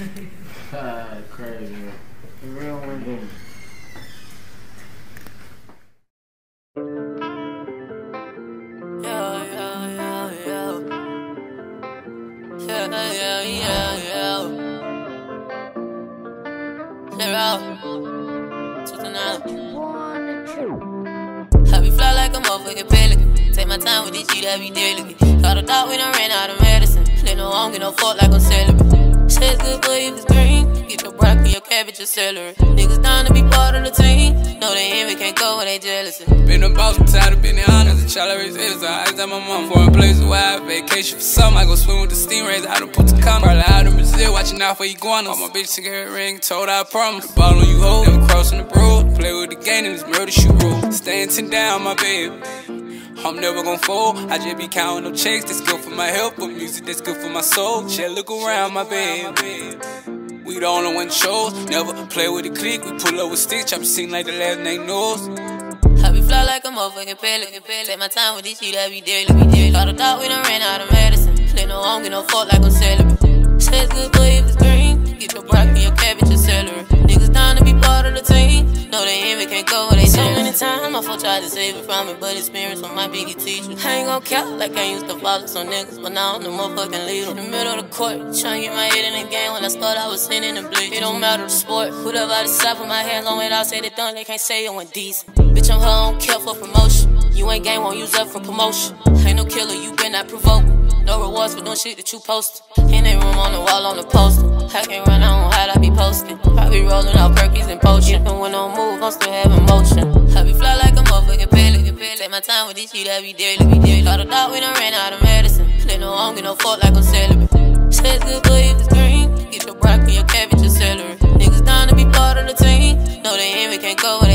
Ah, crazy. Real one. Yeah, yeah, yeah, yeah. Yeah, yeah. Clear out. The now. I be fly like a motherfucking pelican. Take my time with this shit, I be delicate. Got a thought we done ran out of medicine. They know I no fuck like I'm celibate. Niggas down to be part of the team. No, they envy can't go when they jealous. Been a boss, I'm tired of being. A child I raised haters, I eyes at my mom. For a place where I vacation for some. I go swim with the stingrays, I done put the comma. Probably out in Brazil, watching out for iguanas. All my bitch took her ring, told I promise. The ball on you hold, never crossing the road. Play with the game and it's murder shoot rule. Staying 10 down, my baby. I'm never gon' fold. I just be counting no checks. That's good for my health, but music that's good for my soul. Shit, look around, my baby. We the only one chose. Never play with the clique. We pull up with stitch. I'm seen like the last name knows. I be fly like a motherfucking pelican. Take my time with this shit. I be daily, be daily. Thought I thought we done ran out of medicine. Play no home, get no fault like I'm celibate. Says good boy, if it's green. Get your broccoli, your cabbage, your celery. Niggas down to be part of the team. No, they envy can't go where they So many times my folk tried to save it from me, but experience was my biggest teacher. I ain't gon' count like I used to follow some niggas, but now I'm the motherfucking leader. In the middle of the court, trying to get my head in the game when I start in the bleach. It don't matter the sport. Who the by the side my hair long and I say the done, they can't say you ain't decent. Bitch, I'm her, don't care for promotion. You ain't game, won't use up for promotion. Ain't no killer, you been not provoked. No rewards for doing shit that you posted. In that room on the wall on the poster. I can't run, I don't hide, I be posting. I be rolling out perkies and potion. Even when I move, I'm still having motion. I be fly like a motherfucking pellet. Take my time with this shit, I be deadly, be dead. Thought of thought when I ran out of medicine. Play no home, get no fuck like I'm celibate. Says drink away.